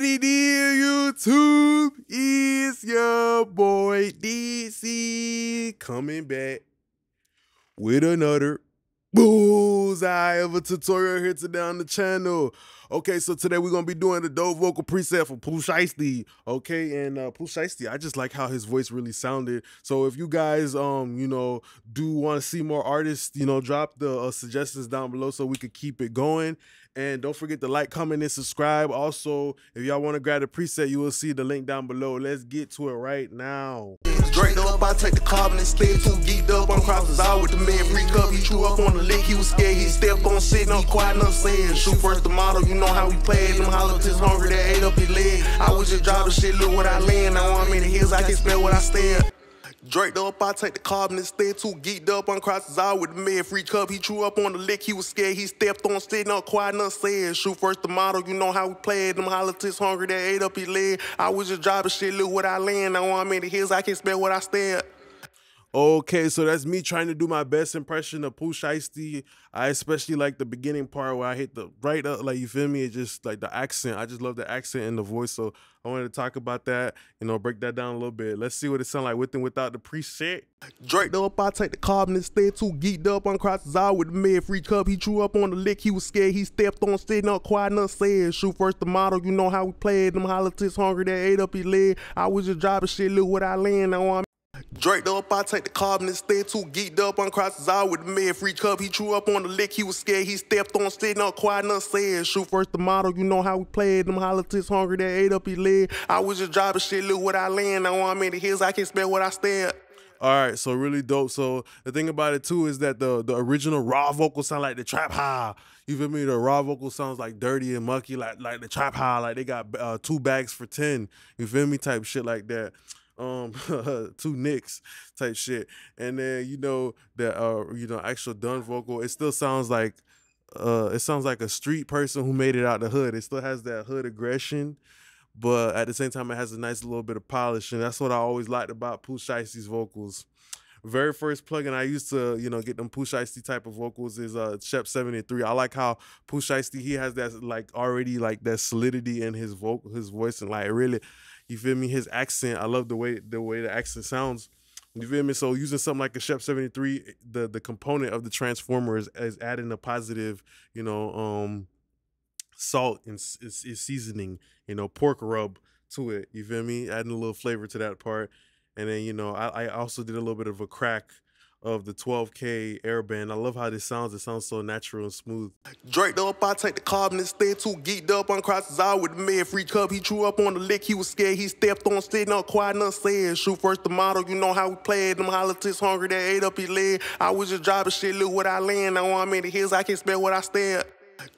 already did YouTube. Is your boy DC coming back with another bullseye of a tutorial here today on the channel. Okay, so today we're gonna be doing the dope vocal preset for Pooh Shiesty. Okay, and uh Pooh Shiesty, I just like how his voice really sounded. So if you guys um, you know, do want to see more artists, you know, drop the uh, suggestions down below so we could keep it going. And don't forget to like, comment, and subscribe. Also, if y'all want to grab the preset, you will see the link down below. Let's get to it right now. Draped up, I take the carbon too geeked up. I'm crosses out with the man. He up on the lick, he was scared. He stepped on quiet saying. Shoot first the model, you know how we play. Them hungry, ate up his leg. I was just driving shit, look what I land. Now I'm in the hills, I can spell what I stand. Draped up, I take the carbon and stay too geeked up. On crosses out with the man free cup. He drew up on the lick, he was scared. He stepped on shit, not quiet enough saying. Shoot first the model, you know how we play it. Them politics hungry, they ate up his leg. I was just driving shit, look what I land. Now I'm in the hills, I can spell what I stand. Okay, so that's me trying to do my best impression of Pooh Shiesty. I especially like the beginning part where I hit the right up, like you feel me? It's just like the accent. I just love the accent and the voice. So I wanted to talk about that, you know, break that down a little bit. Let's see what it sounds like with and without the preset. Drake up, I take the carbon and stay too geeked up on crosses out with the man free cup. He drew up on the lick, he was scared. He stepped on stage, up, quiet enough saying. Shoot first the model, you know how we played. Them politics hungry, they ate up his leg. I was just driving shit, look what I land. Now I'm Draped up, I take the carbon and stay too geeked up on crosses out with the man free cup. He drew up on the lick, he was scared. He stepped on stage, not quiet enough saying. Shoot first the model, you know how we played. Them politics hungry, they ate up his leg. I was just driving shit, look what I land. Now I'm in the hills, I can't spell what I stand. All right, so really dope. So the thing about it too is that the the original raw vocal sound like the trap high. You feel me? The raw vocal sounds like dirty and mucky, like like the trap high. Like they got uh, two bags for ten. You feel me? Type shit like that um two nicks type shit. And then you know the uh you know actual done vocal it still sounds like uh it sounds like a street person who made it out the hood. It still has that hood aggression but at the same time it has a nice little bit of polish and that's what i always liked about Pooh Shiesty's vocals. Very first plugin I used to, you know, get them Pooh Shiesty type of vocals is uh Shep 73. I like how Pooh Shiesty, he has that like already like that solidity in his vocal his voice and like really you feel me? His accent, I love the way the way the accent sounds. You feel me? So using something like a Shep 73, the the component of the transformer is, is adding a positive, you know, um salt and is, seasoning, you know, pork rub to it. You feel me? Adding a little flavor to that part. And then, you know, I, I also did a little bit of a crack of the 12K Airband. I love how this sounds. It sounds so natural and smooth. Draped up, I take the carbon and stay too geeked up on crosses out with the man free cup. He drew up on the lick, he was scared. He stepped on stage, up quiet enough said. Shoot first the model, you know how we played. Them politics hungry, they ate up his leg. I was just driving shit, look what I land. Now I'm in the hills, I can spell what I stand.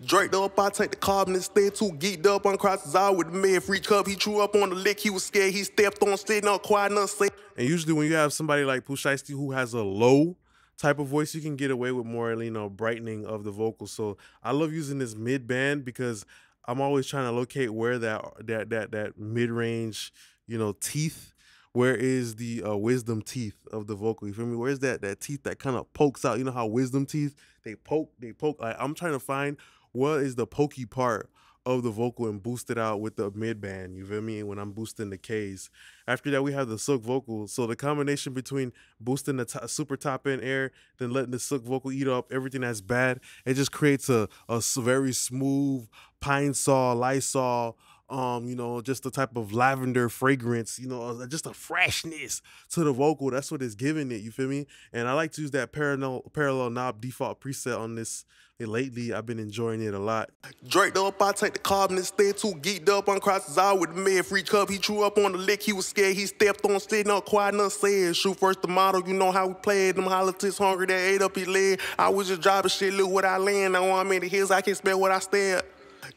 Draped up, I take the carbon and stay too geeked up on crosses out with the man free cup. He drew up on the lick, he was scared. He stepped on stage, not quiet enough say. And usually when you have somebody like Pooh Shiesty who has a low type of voice, you can get away with more, you know, brightening of the vocals. So I love using this mid band because I'm always trying to locate where that that that that mid range, you know, teeth. Where is the uh, wisdom teeth of the vocal? You feel me? Where's that that teeth that kind of pokes out? You know how wisdom teeth they poke, they poke. Like I'm trying to find what is the pokey part of the vocal and boost it out with the mid band. You feel me? When I'm boosting the K's. After that, we have the Silk vocal. So the combination between boosting the super top end air, then letting the Silk vocal eat up everything that's bad, it just creates a, a very smooth pine saw, Lysol, um, you know, just the type of lavender fragrance, you know, uh, just a freshness to the vocal. That's what it's giving it. You feel me? And I like to use that parallel parallel knob default preset on this. And lately, I've been enjoying it a lot. Draped up, I take the carbon and stay too geeked up on crosses out with the man free cup. He drew up on the lick, he was scared. He stepped on stage, not quiet enough saying. Shoot first the model, you know how we played. Them politics hungry, they ate up his leg. I was just driving shit, look what I land. Now I'm in the hills, I can't spell what I stand.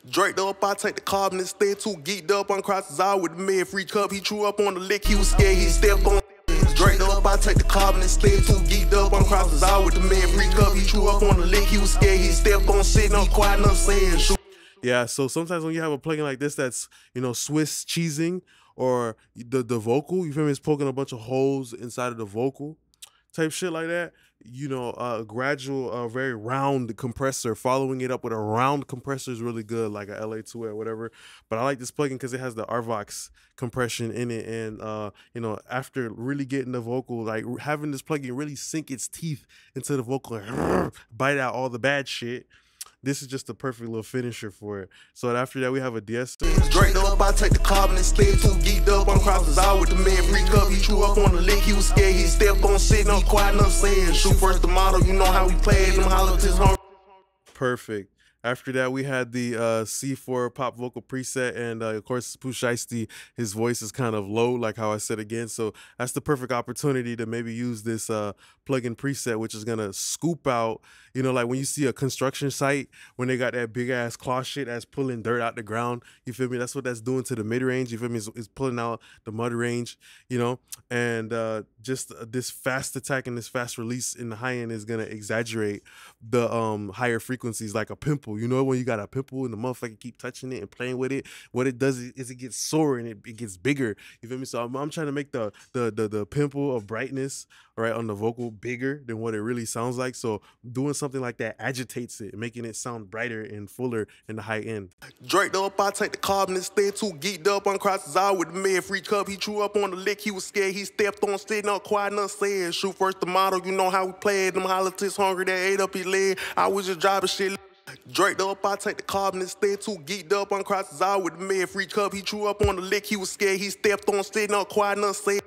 Draped up, I take the carbon and stay too geeked up on crosses out with the man free cup. He drew up on the lick, he was scared. He stepped on. Draped up, I take the carbon and stay too geeked up on crosses out with the man free cup. He drew up on the lick, he was scared. He stepped on shit, not quiet enough saying. Shoot. Yeah, so sometimes when you have a plugin like this that's, you know, Swiss cheesing or the the vocal, you feel me, it's poking a bunch of holes inside of the vocal type shit like that. You know, a gradual, a very round compressor. Following it up with a round compressor is really good, like a LA2 or whatever. But I like this plugin because it has the RVox compression in it, and uh, you know, after really getting the vocal, like having this plugin really sink its teeth into the vocal, bite out all the bad shit this is just the perfect little finisher for it. So after that, we have a DS. Straight up, I take the carbon instead. Too geeked up on crosses out with the man. Free cup, he threw up on the lick. He was scared. He stepped on sitting. He quiet enough saying. Shoot first the model. You know how we play them. Holler his home. Perfect. After that, we had the uh, C4 pop vocal preset, and uh, of course, Pooh Shiesty, his voice is kind of low, like how I said again. So that's the perfect opportunity to maybe use this uh, plugin preset, which is gonna scoop out, you know, like when you see a construction site when they got that big ass claw shit that's pulling dirt out the ground. You feel me? That's what that's doing to the mid range. You feel me? It's, it's pulling out the mud range, you know, and uh, just uh, this fast attack and this fast release in the high end is gonna exaggerate the um, higher frequencies, like a pimple you know when you got a pimple and the motherfucker keep touching it and playing with it, what it does is it gets sore and it, it gets bigger. You feel me? So I'm, I'm trying to make the, the the the pimple of brightness right on the vocal bigger than what it really sounds like. So doing something like that agitates it, making it sound brighter and fuller in the high end. Draped up, I take the carbon instead. Too geeked up on crosses out with the man free cup. He threw up on the lick, he was scared. He stepped on sitting up quiet enough saying, shoot first the model. You know how we play it. Them politics hungry, they ate up his leg. I was just driving shit. Draped up, I take the carbon instead. Too geeked up on crosses out with the man free cup. He threw up on the lick, he was scared. He stepped on sitting up quiet enough saying.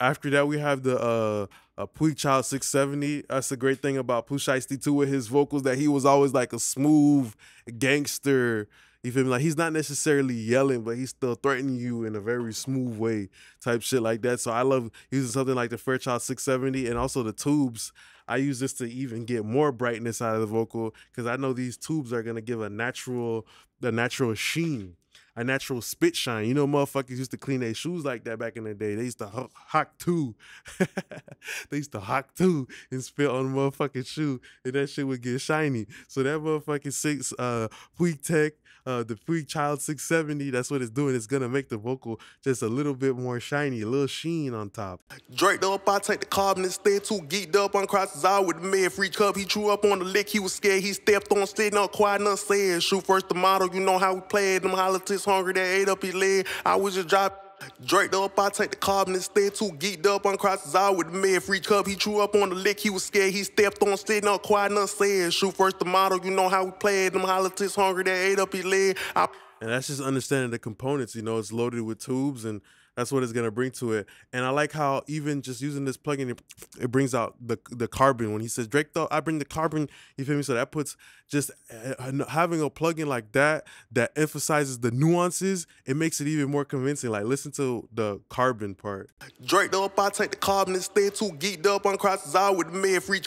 After that, we have the uh, PuigChild 670. That's the great thing about Pooh Shiesty too with his vocals that he was always like a smooth gangster. You feel me? Like he's not necessarily yelling, but he's still threatening you in a very smooth way, type shit like that. So I love using something like the Fairchild 670 and also the tubes. I use this to even get more brightness out of the vocal because I know these tubes are gonna give a natural, the natural sheen a natural spit shine. You know, motherfuckers used to clean their shoes like that back in the day. They used to hawk two. they used to hawk two and spit on the motherfucking shoe, and that shit would get shiny. So that motherfucking six uh PuigTec, uh the PuigChild 670, that's what it's doing. It's gonna make the vocal just a little bit more shiny, a little sheen on top. Draped up, I take the carbon instead. Too geeked up on crosses out with the man free cup. He threw up on the lick, he was scared. He stepped on sitting up quiet enough saying, shoot first the model. You know how we play. Them politics hungry, they ate up his leg. I was just dropping. Draped up, I take the carbon instead. Too geeked up on crosses out with the man free cup. He threw up on the lick, he was scared. He stepped on sitting up quiet enough saying, shoot first the model. You know how we play it. Them politics hungry, they ate up his leg. I and that's just understanding the components. You know, it's loaded with tubes and that's what it's gonna bring to it. And I like how even just using this plugin, it, it brings out the the carbon. When he says Drake, though, I bring the carbon. You feel me? So that puts just uh, having a plugin like that that emphasizes the nuances. It makes it even more convincing. Like listen to the carbon part. Draped up, I take the carbon instead. Too geeked up on crosses out with the man free.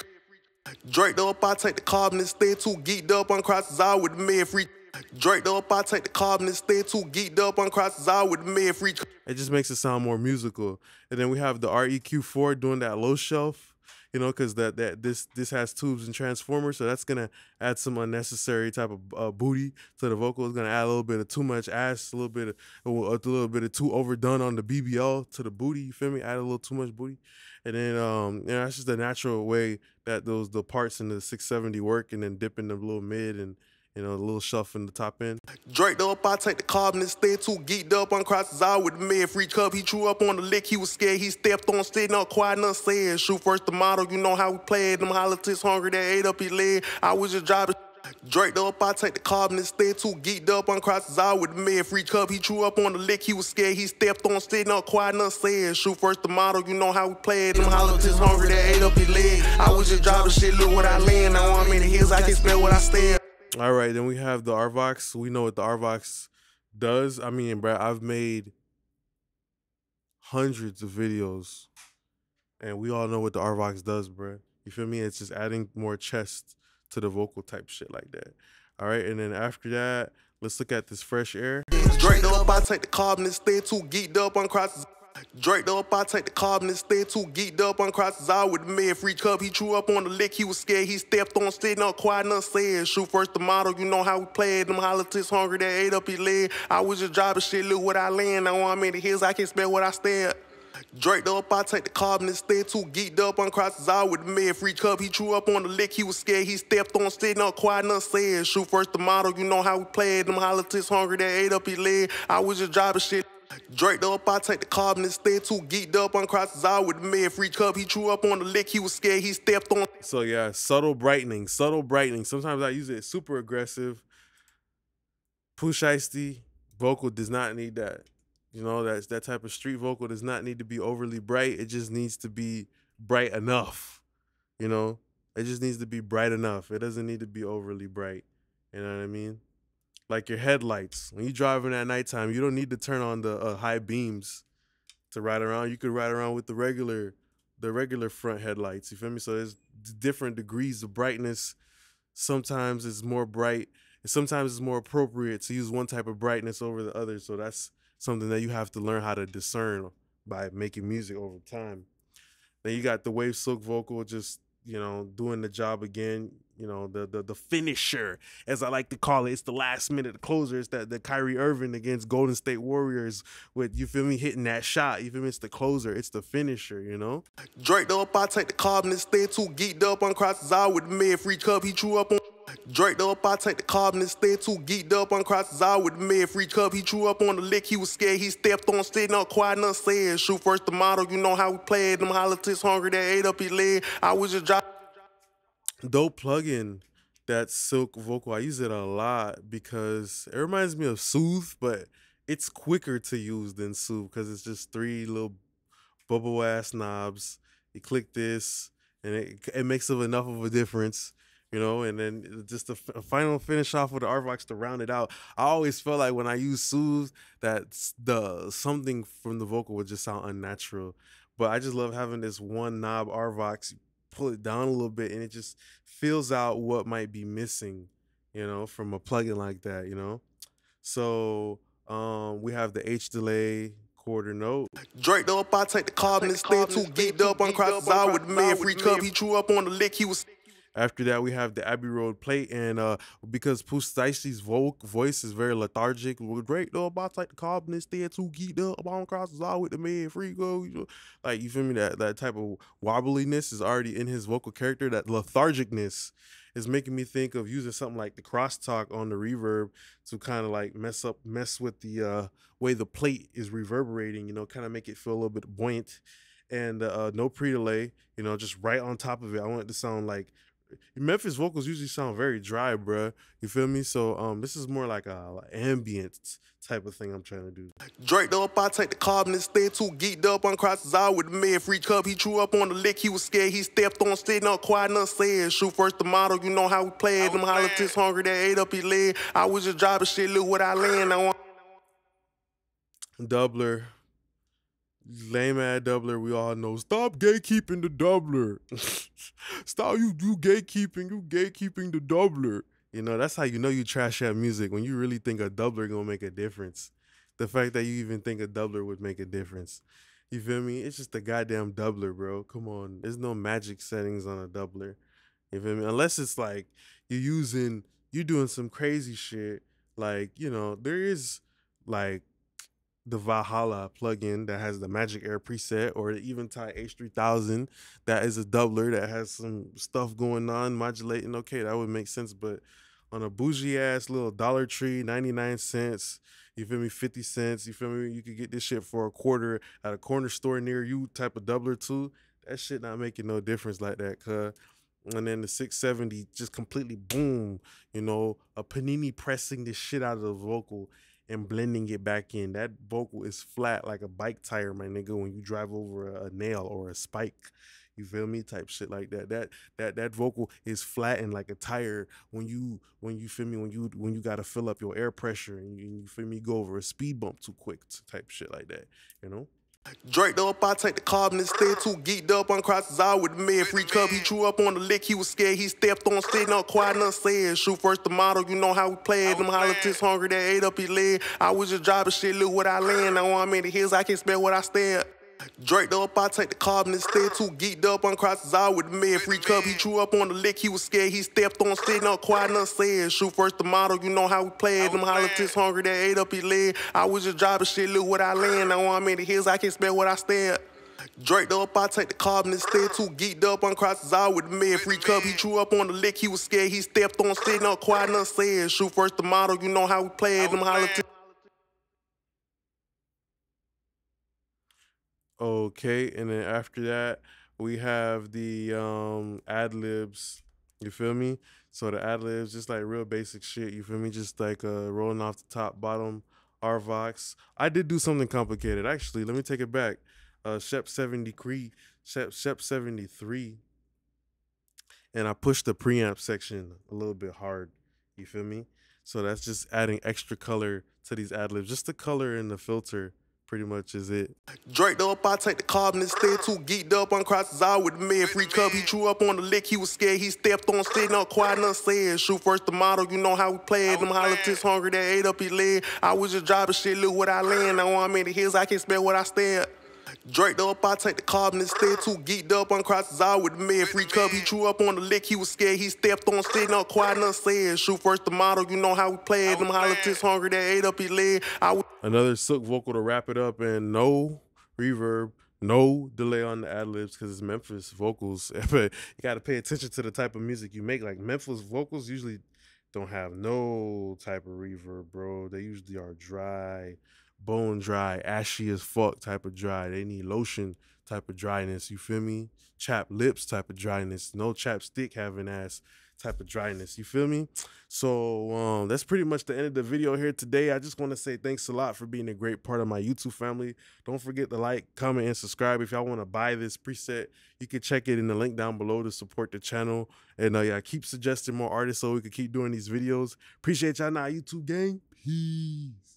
Draped up, I take the carbon instead. Too geeked up on crosses out with the man free. Draped up, I take the carbon instead. Too geeked up on crosses out with the man free. It just makes it sound more musical. And then we have the REQ4 doing that low shelf, you know, because that that this this has tubes and transformers, so that's gonna add some unnecessary type of uh, booty to the vocal. It's gonna add a little bit of too much ass, a little bit of a little bit of too overdone on the BBL to the booty. You feel me? Add a little too much booty, and then um, you know, that's just the natural way that those the parts in the 670 work, and then dipping the little mid and you know, a little shuff in the top end. Draped up, I take the carbon instead. Too geeked up on crosses out with the man free cup. He threw up on the lick, he was scared. He stepped on sitting up quiet enough saying, shoot first the model. You know how we play it. Them politics hungry, they ate up his leg. I was just driving. Draped up, I take the carbon instead. Too geeked up on crosses out with the man free cup. He threw up on the lick, he was scared. He stepped on sitting up quiet enough saying, shoot first the model. You know how we play it. Them politics hungry, they ate up his leg. I was just driving shit, look what I land. Now I'm in the hills, I can spell what I stand. All right, then we have the RVox. We know what the RVox does. I mean, bro, I've made hundreds of videos, and we all know what the RVox does, bro. You feel me? It's just adding more chest to the vocal type shit like that. All right, and then after that, let's look at this fresh air. Draped up, I take the carbon instead. Too geeked up on crosses. Draped up, I take the carbon instead. Too geeked up on crosses out with the man free cup. He threw up on the lick, he was scared. He stepped on sitting up quiet enough saying, shoot first the model. You know how we play it. Them politics hungry, they ate up his leg. I was just driving shit, look what I land. Now I'm in the hills, I can't spell what I stand. Draped up, I take the carbon instead. Too geeked up, uncrossed his eye with the man free cup. He drew up on the lick, he was scared. He stepped on, sitting up, quiet, nothing said. Shoot first the model, you know how we played. Them politics hungry, they ate up his leg. I was just driving shit. Draped up, I take the carbon instead. Too geeked up, uncrossed his eye with the med free cup. He drew up on the lick, he was scared. He stepped on. So yeah, subtle brightening, subtle brightening. Sometimes I use it super aggressive. Pooh Shiesty vocal does not need that. You know, that's that type of street vocal does not need to be overly bright. It just needs to be bright enough. You know, it just needs to be bright enough. It doesn't need to be overly bright. You know what I mean? Like your headlights. When you're driving at nighttime, you don't need to turn on the uh, high beams to ride around. You could ride around with the regular, the regular front headlights. You feel me? So there's different degrees of brightness. Sometimes it's more bright, and sometimes it's more appropriate to use one type of brightness over the other. So that's something that you have to learn how to discern by making music over time. Then you got the wave silk vocal just, you know, doing the job again. You know, the the the finisher, as I like to call it. It's the last minute closer. It's that the Kyrie Irving against Golden State Warriors with you feel me hitting that shot. You feel me? It's the closer. It's the finisher, you know? Draped up, I take the carbon instead. Too geeked up, uncrossed his eye with the med free cup. He drew up on. Draped up, I take the carbon instead. Too geeked up, uncrossed his eye with the med free cup. He drew up on the lick, he was scared. He stepped on, sitting up, quiet, nothing said. Shoot first the model, you know how we played. Them politics hungry, they ate up his leg. I was just. Dope plugin that silk vocal. I use it a lot because it reminds me of Soothe, but it's quicker to use than Soothe because it's just three little bubble ass knobs. You click this, and it it makes of enough of a difference, you know. And then just the final finish off with the RVox to round it out. I always felt like when I use Soothe, that the something from the vocal would just sound unnatural. But I just love having this one knob RVox. You pull it down a little bit, and it just fills out what might be missing, you know, from a plugin like that, you know. So um, we have the H delay quarter note. Draped up, I take the carbon instead. Too geeked up, uncrossed his eye with the med free cup. He drew up on the lick, he was. After that, we have the Abbey Road plate, and uh, because Shiesty's vo- voice is very lethargic, we're great though. About take the carbon instead, too geeked up, cross his eye with the man free go. Like you feel me? That that type of wobbliness is already in his vocal character. That lethargicness is making me think of using something like the crosstalk on the reverb to kind of like mess up, mess with the uh, way the plate is reverberating. You know, kind of make it feel a little bit buoyant. And uh, no pre delay, you know, just right on top of it. I want it to sound like Memphis vocals usually sound very dry, bruh. You feel me? So um, this is more like a like ambient type of thing I'm trying to do. Draped up, I take the carbon instead. Too geeked up, uncrossed his eye with the man free cup. He drew up on the lick, he was scared. He stepped on, sitting up, quiet, nothing said. Shoot first the model, you know how we played. Them politics hungry, they ate up his leg. I was just driving shit, look what I land. Now Doubler. Lame ass doubler, we all know. Stop gatekeeping the doubler. Stop you you gatekeeping, you gatekeeping the doubler. You know, that's how you know you trash at music when you really think a doubler gonna make a difference. The fact that you even think a doubler would make a difference. You feel me? It's just a goddamn doubler, bro. Come on. There's no magic settings on a doubler. You feel me? Unless it's like you're using you're doing some crazy shit. Like, you know, there is like the Valhalla plugin that has the Magic Air preset, or the Eventide H3000 that is a doubler that has some stuff going on, modulating. Okay, that would make sense, but on a bougie ass little Dollar Tree, 99 cents, you feel me, 50 cents, you feel me, you could get this shit for a quarter at a corner store near you type of doubler too. That shit not making no difference like that, cuz. And then the 670 just completely boom, you know, a panini pressing the shit out of the vocal and blending it back in. That vocal is flat like a bike tire, my nigga, when you drive over a, nail or a spike. You feel me? Type shit like that. That that that vocal is flattened like a tire when you when you feel me when you when you gotta fill up your air pressure and you, you feel me go over a speed bump too quick type shit like that. You know? Draped up, I take the carbon instead. Too geeked up, uncrossed his eye with the man. free cup. He drew up on the lick, he was scared. He stepped on, sitting up, quiet, nothing said. Shoot first the model, you know how we played. Them politics hungry, they ate up his leg. I was just driving shit, look what I land. Now I'm in the hills, I can spell what I stared. Draped up, I take the carbon instead. Too geeked up on crosses out with the man. Free cup, he drew up on the lick. He was scared. He stepped on, sitting up, quiet enough said. Shoot first the model, you know how we play it. Them politics hungry, they ate up his leg. I was just driving shit, look what I land. Now I'm in the hills, I can't spell what I stand. Draped up, I take the carbon instead. Too geeked up on crosses out with the man. Free cup, he drew up on the lick. He was scared. He stepped on, sitting up, quiet enough said. Shoot first the model, you know how we play it. Them politics. Okay, and then after that, we have the um ad libs. You feel me? So the ad libs, just like real basic shit. You feel me? Just like uh rolling off the top, bottom, RVox. I did do something complicated actually. Let me take it back. Uh, Shep seventy three, Shep Shep seventy three, and I pushed the preamp section a little bit hard. You feel me? So that's just adding extra color to these ad libs. Just the color and the filter pretty much is it. Draped up, I take the carbon instead. Too geeked up on crosses out with the man. Free cup, he drew up on the lick. He was scared. He stepped on, sitting up, quiet nothing said. Shoot first the model, you know how we play. Them politics hungry, they ate up his leg. I was just driving shit, look what I land. Now I'm in the hills, I can't spell what I stand. Draped up, I take the carbon instead. Too geeked up on crosses out with the man. Free cup, he drew up on the lick. He was scared. He stepped on, sitting up, quiet enough said. Shoot first the model, you know how we play it. Them politics hungry, they ate up his leg. I Another Silk vocal to wrap it up, and no reverb, no delay on the ad libs because it's Memphis vocals. but you got to pay attention to the type of music you make. Like Memphis vocals usually don't have no type of reverb, bro. They usually are dry, bone dry, ashy as fuck type of dry. They need lotion type of dryness. You feel me? Chapped lips type of dryness. No chapstick having ass type of dryness. You feel me? So um, that's pretty much the end of the video here today. I just want to say thanks a lot for being a great part of my YouTube family. Don't forget to like, comment, and subscribe. If y'all want to buy this preset, you can check it in the link down below to support the channel. And uh, yeah, keep suggesting more artists so we can keep doing these videos. Appreciate y'all now, YouTube gang. Peace.